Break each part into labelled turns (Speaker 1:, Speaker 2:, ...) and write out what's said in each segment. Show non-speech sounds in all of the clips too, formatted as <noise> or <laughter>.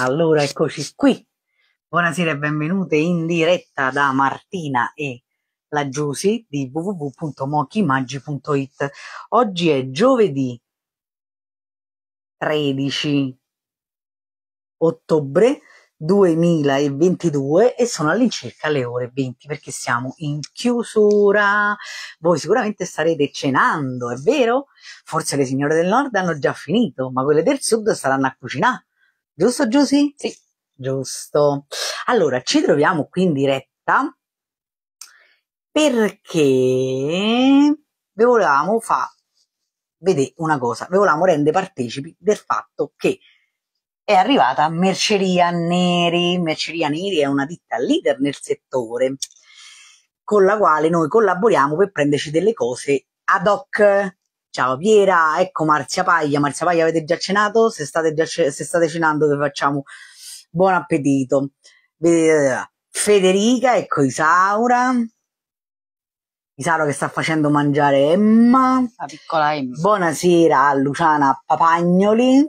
Speaker 1: Allora, eccoci qui. Buonasera e benvenute in diretta da Martina e la Giusy di www.mochimaggi.it. Oggi è giovedì 13 ottobre 2022 e sono all'incirca le ore 20 perché siamo in chiusura. Voi sicuramente starete cenando, è vero? Forse le signore del nord hanno già finito, ma quelle del sud staranno a cucinare. Giusto Giusy? Sì. Giusto. Allora, ci troviamo qui in diretta perché vi volevamo fare vedere una cosa, vi volevamo rendere partecipi del fatto che è arrivata Merceria Neri. Merceria Neri è una ditta leader nel settore con la quale noi collaboriamo per prenderci delle cose ad hoc. Ciao Piera, ecco Marzia Paglia. Marzia Paglia avete già cenato? Se state, già, se state cenando vi facciamo buon appetito. Federica, ecco Isaura. Isaura che sta facendo mangiare Emma.
Speaker 2: La piccola Emma.
Speaker 1: Buonasera a Luciana Papagnoli.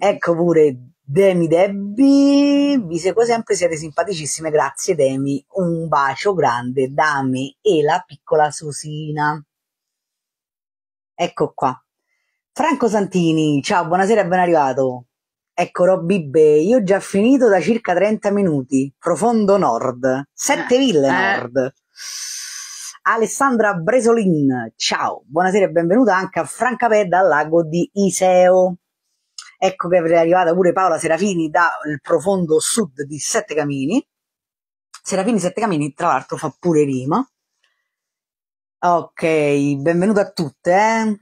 Speaker 1: Ecco pure Demi Debbi, vi seguo sempre, siete simpaticissime, grazie Demi, un bacio grande da me e la piccola Susina. Ecco qua. Franco Santini, ciao, buonasera e ben arrivato. Ecco Robby Bay, io ho già finito da circa 30 minuti, profondo nord, sette ville
Speaker 2: Eh.
Speaker 1: nord. Alessandra Bresolin, ciao, buonasera e benvenuta anche a Francapè dal lago di Iseo. Ecco che è arrivata pure Paola Serafini dal profondo sud di Sette Camini. Serafini Sette Camini, tra l'altro, fa pure rima. Ok, benvenuta a tutte. eh.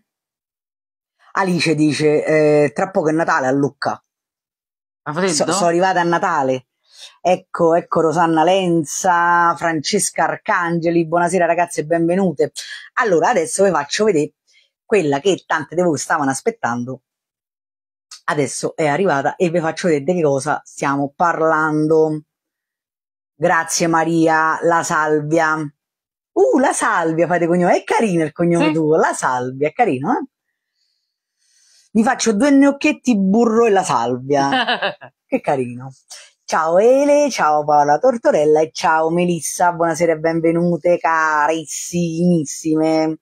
Speaker 1: Alice dice, eh, tra poco è Natale a Lucca.
Speaker 2: Ma freddo?
Speaker 1: So- sono arrivata a Natale. Ecco, ecco Rosanna Lenza, Francesca Arcangeli, buonasera ragazze, benvenute. Allora, adesso vi faccio vedere quella che tante di voi stavano aspettando. Adesso è arrivata e vi faccio vedere di che cosa stiamo parlando. Grazie Maria, la salvia. Uh, la salvia fate cognome, è carino il cognome
Speaker 2: Sì.
Speaker 1: tuo, la salvia, è carino, eh? Vi faccio due gnocchetti, burro e la salvia. <laughs> Che carino. Ciao Ele, ciao Paola Tortorella e ciao Melissa, buonasera e benvenute carissimissime.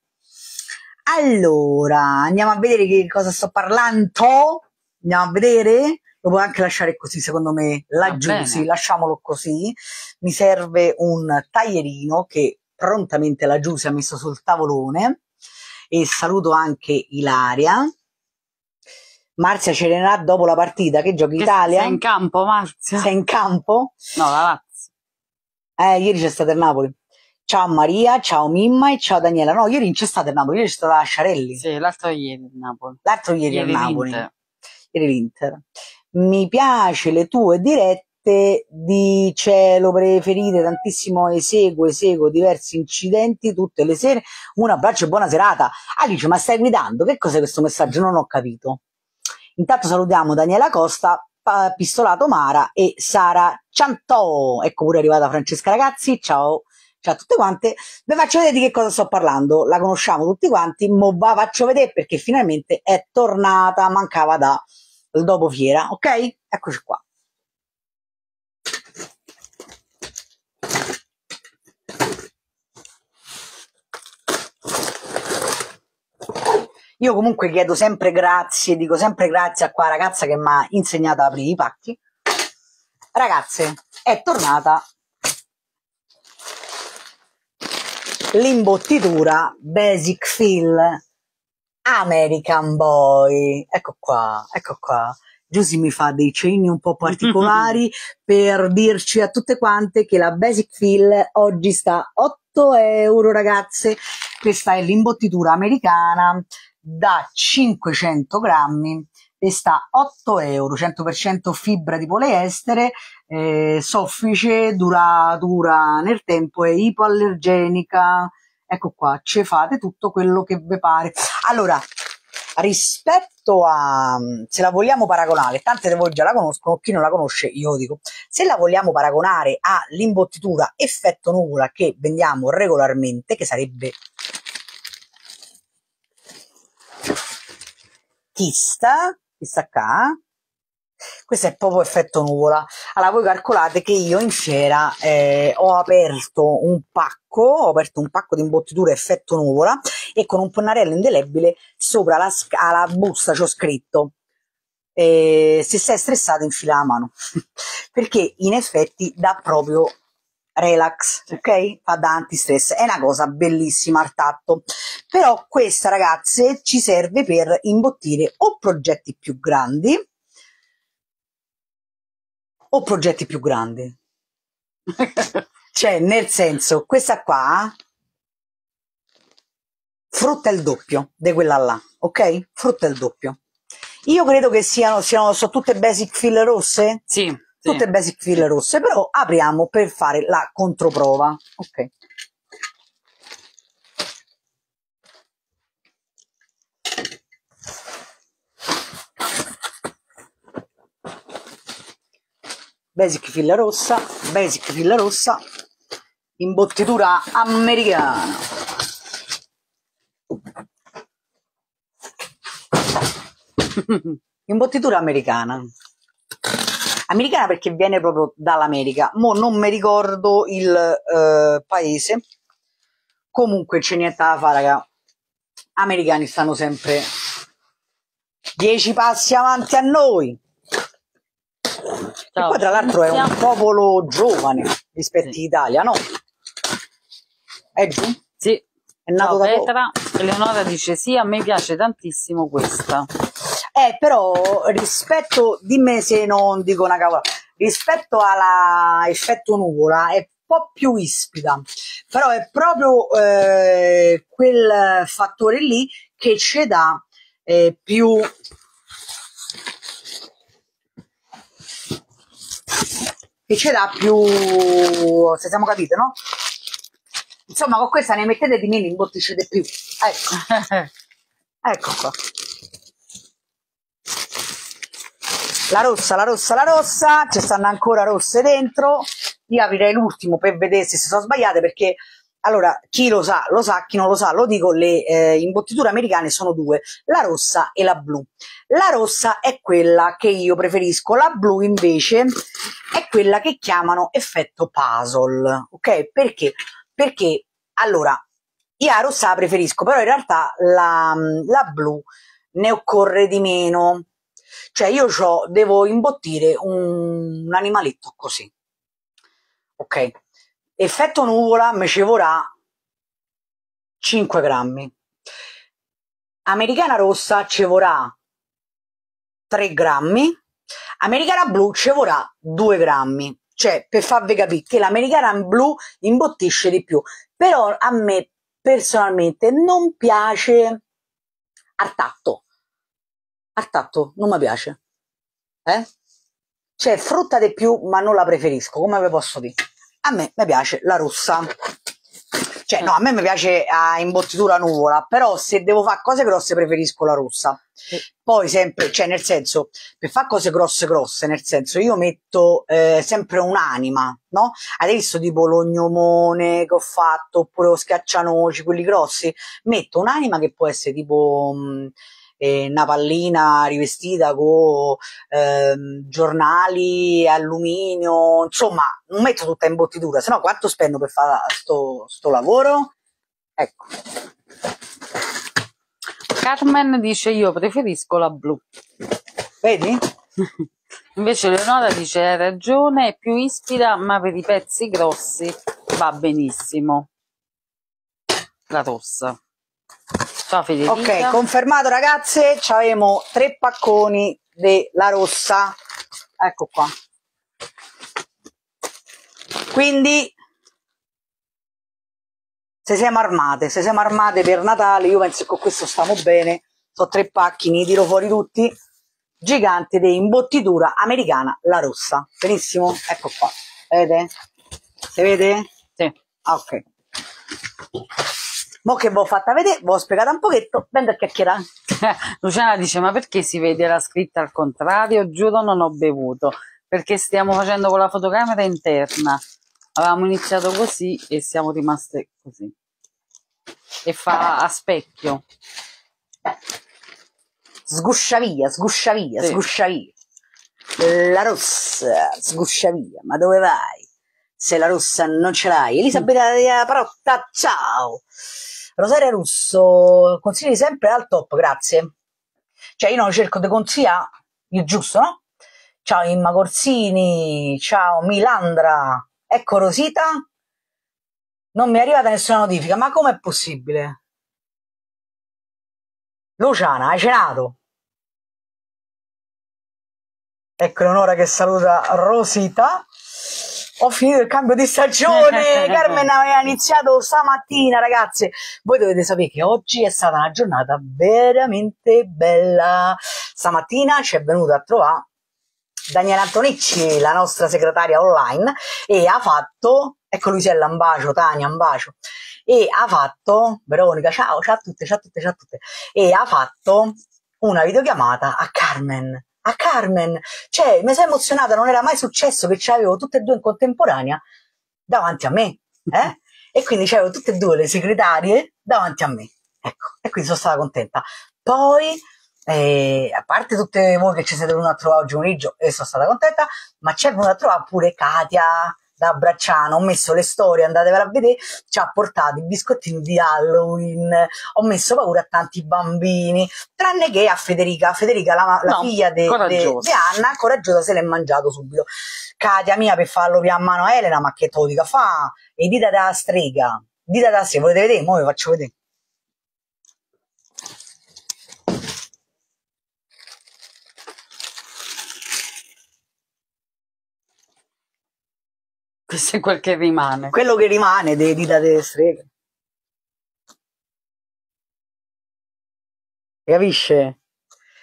Speaker 1: Allora, andiamo a vedere che cosa sto parlando. Andiamo a vedere. Lo puoi anche lasciare così, secondo me, laggiù, sì, lasciamolo così. Mi serve un taglierino che prontamente la Giusy ha messo sul tavolone. E saluto anche Ilaria. Marzia cenerà dopo la partita che giochi
Speaker 2: Che
Speaker 1: Italia.
Speaker 2: Sei in campo, Marzia?
Speaker 1: Sei in campo?
Speaker 2: No, la Lazio.
Speaker 1: Eh, ieri c'è stato il Napoli. Ciao Maria, ciao Mimma e ciao Daniela. No, ieri c'è stato il Napoli, ieri c'è stata la Sciarelli.
Speaker 2: Sì, l'altro ieri il Napoli.
Speaker 1: L'altro ieri,
Speaker 2: Ieri
Speaker 1: il Napoli. Ieri l'Inter. Mi piace le tue dirette di cielo preferite, tantissimo eseguo, eseguo diversi incidenti tutte le sere. Un abbraccio e buona serata. Alice, ma stai guidando? Che cos'è questo messaggio? Non ho capito. Intanto salutiamo Daniela Costa, Pistolato Mara e Sara Ciantò. Ecco pure arrivata Francesca Ragazzi. Ciao. Ciao a tutte quante. Vi faccio vedere di che cosa sto parlando. La conosciamo tutti quanti, mo va faccio vedere perché finalmente è tornata, mancava da dopo fiera, ok? Eccoci qua. Io comunque chiedo sempre grazie, dico sempre grazie a qua ragazza che mi ha insegnato ad aprire i pacchi. Ragazze, è tornata l'imbottitura Basic Fill American Boy. Ecco qua, ecco qua. Giusy mi fa dei cenni un po' particolari <laughs> per dirci a tutte quante che la Basic Fill oggi sta a 8 euro, ragazze. Questa è l'imbottitura americana da 500 grammi e sta a 8 euro, 100% fibra di poliestere, eh, soffice, duratura nel tempo e ipoallergenica. Ecco qua, ci fate tutto quello che vi pare. Allora, rispetto a se la vogliamo paragonare, tante di voi già la conoscono, chi non la conosce, io dico. Se la vogliamo paragonare all'imbottitura effetto nuvola che vendiamo regolarmente, che sarebbe questa, questa qua, questo è proprio effetto nuvola. Allora, voi calcolate che io in fiera eh, ho aperto un pacco, ho aperto un pacco di imbottitura effetto nuvola e con un pennarello indelebile sopra la, alla busta ci ho scritto eh, se sei stressato infila la mano <laughs> perché in effetti dà proprio relax, ok? Fa da antistress, è una cosa bellissima al tatto. Però questa, ragazze, ci serve per imbottire o progetti più grandi o progetti più grandi. <laughs> cioè, nel senso, questa qua frutta il doppio di quella là, ok? Frutta il doppio. Io credo che siano, siano sono tutte basic fill rosse?
Speaker 2: Sì, sì.
Speaker 1: tutte basic fill rosse, però apriamo per fare la controprova. Ok. Basic filla rossa, basic filla rossa, imbottitura americana. <laughs> imbottitura americana. Americana perché viene proprio dall'America. Mo non mi ricordo il eh, paese. Comunque c'è niente da fare, raga. Americani stanno sempre dieci passi avanti a noi. E poi tra l'altro è un popolo giovane rispetto
Speaker 2: Sì.
Speaker 1: all'Italia, no? È giù?
Speaker 2: Sì.
Speaker 1: È nato
Speaker 2: Ciao
Speaker 1: da?
Speaker 2: Petra, Eleonora dice sì, a me piace tantissimo questa.
Speaker 1: Eh, però rispetto, dimmi se non dico una cavola, rispetto alla effetto nuvola è un po' più ispida, però è proprio eh, quel fattore lì che ci dà eh, più che ci dà più se siamo capite, no? Insomma, con questa ne mettete di meno, imbottisce di più. Ecco, <laughs> ecco qua. La rossa, la rossa, la rossa, ci stanno ancora rosse dentro. Io aprirei l'ultimo per vedere se si sono sbagliate perché allora chi lo sa, lo sa, chi non lo sa, lo dico, le eh, imbottiture americane sono due, la rossa e la blu. La rossa è quella che io preferisco, la blu invece è quella che chiamano effetto puzzle, ok? Perché? Perché allora io la rossa la preferisco, però in realtà la, la blu ne occorre di meno. Cioè io devo imbottire un, un animaletto così. Ok. Effetto nuvola mi ci vorrà 5 grammi. Americana rossa ci vorrà 3 grammi. Americana blu ci vorrà 2 grammi. Cioè, per farvi capire che l'americana blu imbottisce di più. Però a me personalmente non piace al tatto. Al tatto non mi piace. Eh? Cioè, frutta di più, ma non la preferisco, come vi posso dire? A me mi piace la rossa. Cioè, no, a me mi piace a imbottitura nuvola, però se devo fare cose grosse preferisco la rossa. Poi sempre, cioè nel senso, per fare cose grosse grosse, nel senso io metto eh, sempre un'anima, no? Avete visto tipo l'ognomone che ho fatto, oppure lo schiaccianoci, quelli grossi? Metto un'anima che può essere tipo mh, eh, una pallina rivestita con ehm, giornali, alluminio, insomma, non metto tutta in imbottitura, sennò quanto spendo per fare sto, sto lavoro? Ecco.
Speaker 2: Carmen dice io preferisco la blu.
Speaker 1: Vedi? <laughs>
Speaker 2: Invece Leonora dice hai ragione, è più ispida, ma per i pezzi grossi va benissimo. La rossa. Ciao Federica.
Speaker 1: Ok, confermato ragazze, avevamo tre pacconi della rossa. Ecco qua. Quindi se siamo armate, se siamo armate per Natale, io penso che con questo stiamo bene. Sono tre pacchi, ne tiro fuori tutti. Gigante di imbottitura americana, la rossa. Benissimo, ecco qua. Vedete? Si vede?
Speaker 2: Sì.
Speaker 1: Ah, ok. Mo che vi ho fatta vedere, vi ho spiegato un pochetto, vengo a chiacchierare. <laughs>
Speaker 2: Luciana dice ma perché si vede la scritta al contrario? Giuro non ho bevuto, perché stiamo facendo con la fotocamera interna. Avevamo iniziato così e siamo rimaste così. E fa a specchio.
Speaker 1: Sguscia via, sguscia via,
Speaker 2: Sì.
Speaker 1: sguscia via. La rossa, sguscia via, ma dove vai? Se la rossa non ce l'hai. Elisabetta Parotta, ciao! Rosaria Russo, consigli sempre al top, grazie. Cioè, io non cerco di consigliare il giusto, no? Ciao Imma Corsini, ciao Milandra, ecco Rosita. Non mi è arrivata nessuna notifica, ma com'è possibile? Luciana, hai cenato? Ecco Leonora che saluta Rosita. Ho finito il cambio di stagione, <laughs> Carmen aveva iniziato stamattina, ragazze. Voi dovete sapere che oggi è stata una giornata veramente bella. Stamattina ci è venuta a trovare Daniela Antonicci, la nostra segretaria online, e ha fatto, ecco Luisella, un bacio, Tania, un bacio, e ha fatto, Veronica, ciao, ciao a tutte, ciao a tutte, ciao a tutte, e ha fatto una videochiamata a Carmen a Carmen. Cioè, mi sei emozionata, non era mai successo che ce l'avevo tutte e due in contemporanea davanti a me. Eh? <laughs> E quindi c'avevo tutte e due le segretarie davanti a me. Ecco, e quindi sono stata contenta. Poi, eh, a parte tutte voi che ci siete venuti a trovare oggi pomeriggio, e sono stata contenta, ma c'è venuta a trovare pure Katia, da Bracciano, ho messo le storie, andatevela a vedere, ci ha portato i biscottini di Halloween, ho messo paura a tanti bambini, tranne che a Federica, Federica la, la
Speaker 2: No,
Speaker 1: figlia di Anna, coraggiosa se l'è mangiato subito. Katia mia per farlo via a mano a Elena, ma che te lo dica fa? E dita da strega, dita da strega, volete vedere? Mo vi faccio vedere.
Speaker 2: Questo è quel che rimane.
Speaker 1: Quello che rimane delle dita delle streghe. Capisce?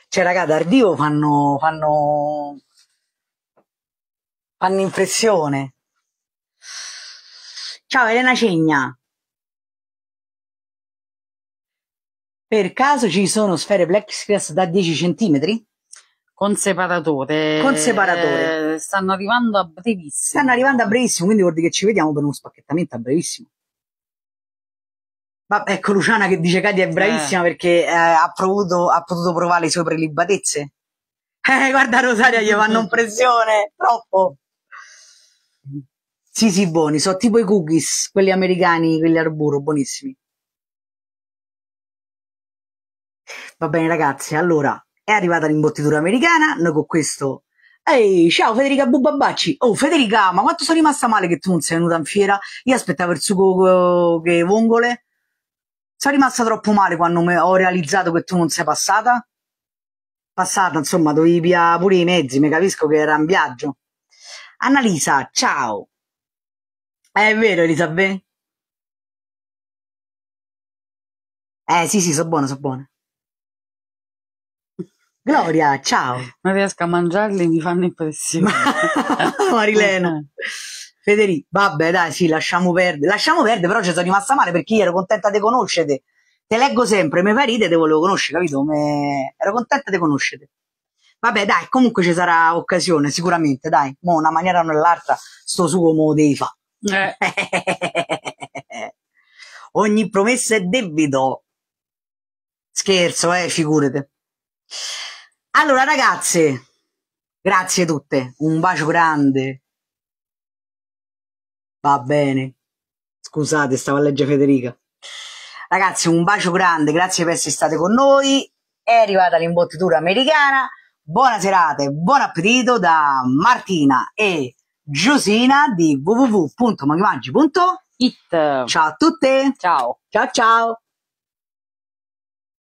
Speaker 1: Cioè, raga, dal vivo fanno, fanno, fanno impressione. Ciao Elena Cegna. Per caso ci sono sfere plexiglass da 10 centimetri?
Speaker 2: Con separatore.
Speaker 1: Con separatore.
Speaker 2: Eh, stanno arrivando a brevissimo.
Speaker 1: Stanno arrivando a brevissimo, quindi vuol dire che ci vediamo per uno spacchettamento a brevissimo. Ma ecco Luciana che dice Katia è bravissima perché eh, ha, provuto, ha potuto provare le sue prelibatezze. <laughs> Eh, guarda Rosaria, gli fanno pressione, troppo. Sì, sì, buoni, sono tipo i cookies, quelli americani, quelli al burro, buonissimi. Va bene ragazzi, allora è arrivata l'imbottitura americana, noi con questo... Ehi, ciao Federica Bubabacci! Oh Federica, ma quanto sono rimasta male che tu non sei venuta in fiera? Io aspettavo il sugo che vongole. Sono rimasta troppo male quando ho realizzato che tu non sei passata? Passata, insomma, dovevi via pure i mezzi, mi capisco che era in viaggio. Annalisa, ciao! Eh, È vero, Elisabetta? Eh, sì, sì, so buona, so buona. Gloria, ciao!
Speaker 2: Non riesco a mangiarli, mi fanno impressione. <laughs>
Speaker 1: Marilena. Federico, vabbè, dai, sì, lasciamo perdere. Lasciamo perdere, però ci sono rimasta male perché io ero contenta di conoscere. Te leggo sempre, mi ridere, te volevo conoscere, capito? Me... Ero contenta di conoscere. Vabbè, dai, comunque ci sarà occasione, sicuramente, dai. Mo, una maniera o nell'altra, sto suo mo devi fa.
Speaker 2: Eh, <laughs>
Speaker 1: Ogni promessa è debito. Scherzo, eh, figurate. Allora, ragazze, grazie tutte. Un bacio grande. Va bene. Scusate, stavo a leggere Federica. Ragazzi, un bacio grande, grazie per essere state con noi. È arrivata l'imbottitura americana. Buona serata e buon appetito da Martina e Giusina di www.magimaggi.it.
Speaker 2: it.
Speaker 1: Ciao a tutte.
Speaker 2: Ciao.
Speaker 1: Ciao ciao.